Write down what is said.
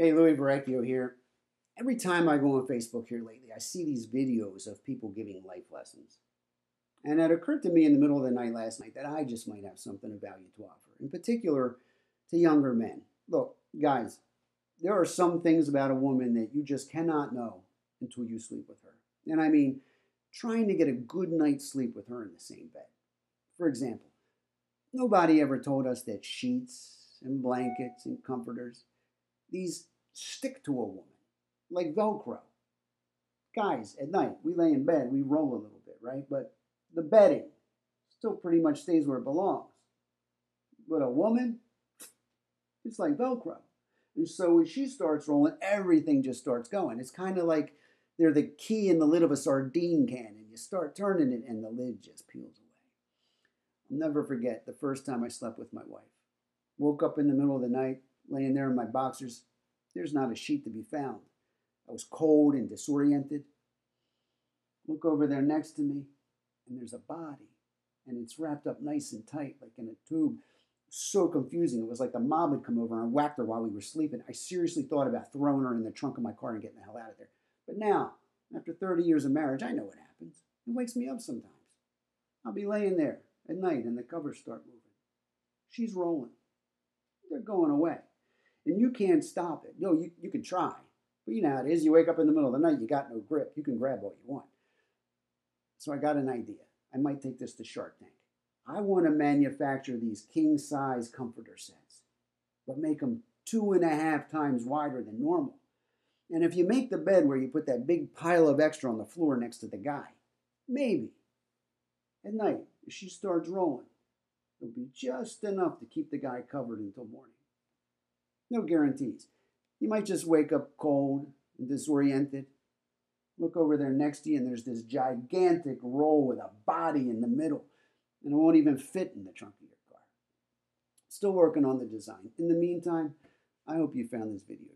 Hey, Louie Verrecchio here. Every time I go on Facebook here lately, I see these videos of people giving life lessons. And it occurred to me in the middle of the night last night that I just might have something of value to offer, in particular to younger men. Look, guys, there are some things about a woman that you just cannot know until you sleep with her. And I mean, trying to get a good night's sleep with her in the same bed. For example, nobody ever told us that sheets and blankets and comforters, these stick to a woman like Velcro. Guys, at night, we lay in bed, we roll a little bit, right? But the bedding still pretty much stays where it belongs. But a woman, it's like Velcro. And so when she starts rolling, everything just starts going. It's kind of like they're the key in the lid of a sardine can, and you start turning it, and the lid just peels away. I'll never forget the first time I slept with my wife. Woke up in the middle of the night, laying there in my boxers, there's not a sheet to be found. I was cold and disoriented. Look over there next to me, and there's a body, and it's wrapped up nice and tight, like in a tube. So confusing. It was like the mob had come over and whacked her while we were sleeping. I seriously thought about throwing her in the trunk of my car and getting the hell out of there. But now, after 30 years of marriage, I know what happens. It wakes me up sometimes. I'll be laying there at night and the covers start moving. She's rolling. They're going away and you can't stop it. No, you, you can try, but you know how it is. You wake up in the middle of the night, you got no grip. You can grab all you want. So I got an idea. I might take this to Shark Tank. I want to manufacture these king size comforter sets, but make them two and a half times wider than normal. And if you make the bed where you put that big pile of extra on the floor next to the guy, maybe at night, if she starts rolling, it'll be just enough to keep the guy covered until morning. No guarantees. You might just wake up cold and disoriented. Look over there next to you, and there's this gigantic roll with a body in the middle, and it won't even fit in the trunk of your car. Still working on the design. In the meantime, I hope you found this video.